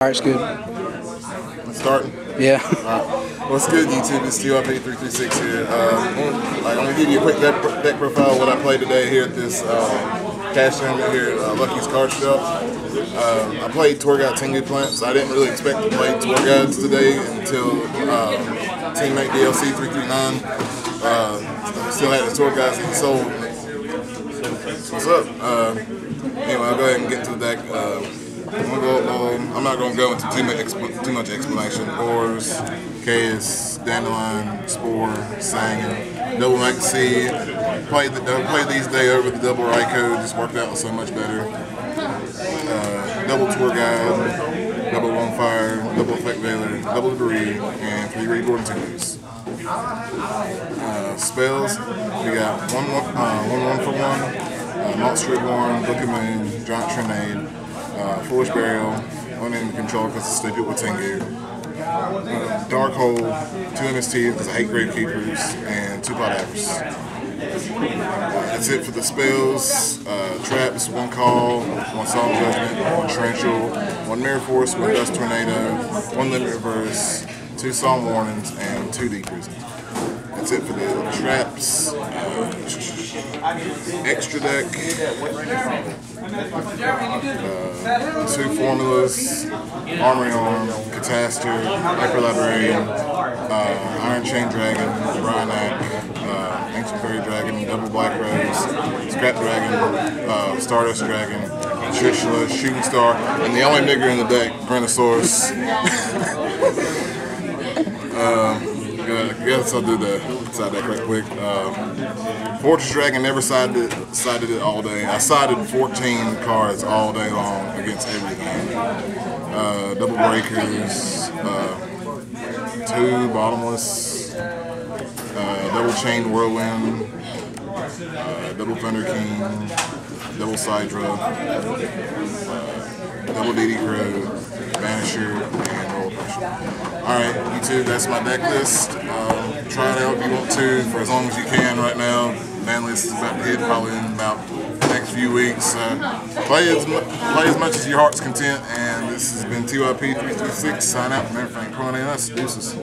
All right, it's good. Let's start. Yeah. What's good, YouTube? It's TYP336 here. Um, I'm going to give you a quick deck, deck profile of what I played today here at this uh, cash tournament here at uh, Lucky's Card Shop. Um, I played Tour Guide Tengu Plants. I didn't really expect to play Tour Guides today until um, teammate DLC 339 uh, still had the Tour Guides he sold. What's up? Uh, anyway, I'll go ahead and get into the deck. Uh, I'm, not going to go into too much, too much explanation. Gorz, Caius, Dandylion, Spore, Sang, Double Maxx C. Played, the, uh, these day over the double Raikou, just worked out so much better. Uh, double Tour Guide, double Lonefire, double Effect Veiler, double Debris, and three Reborn Tengus. Uh, spells, we got one, uh, one one for one, uh, Monster Reborn, Book of Moon, Giant Trunade, uh, Foolish Burial, one in control because it's stupid with Tengu, uh, Dark Hole, two MST because I hate Gravekeepers, and two Pot Avers. That's it for the spells. Uh, traps, one call, one Solemn Judgment, one Torrential, one Mirror Force, one Dust Tornado, one Limit Reverse, two Solemn Warnings, and two Prison. That's it for the traps. Uh, extra deck. Uh, two formulas. Armory Arm, Catastor, Hyper Librarian, uh, Iron Chain Dragon, Brionac, uh, Ancient Fairy Dragon, Double Black Rose, Scrap Dragon, uh, Stardust Dragon, Trishula, Shooting Star, and the only nigger in the deck, Brentosaurus. uh, I guess I'll do the side deck right quick. Uh, Fortress Dragon never sided sided it all day. I sided 14 cards all day long against everything. Uh, double breakers, uh, two bottomless, uh, double chain whirlwind, uh, double thunder king, double sidra, uh, double DD crow, pressure. Alright, YouTube, that's my deck list. Um, try it out if you want to for as long as you can right now. Man list is about to hit probably in about the next few weeks. Uh, play, as play as much as your heart's content, and this has been TYP336. Sign out from everything. Pony us. Deuces.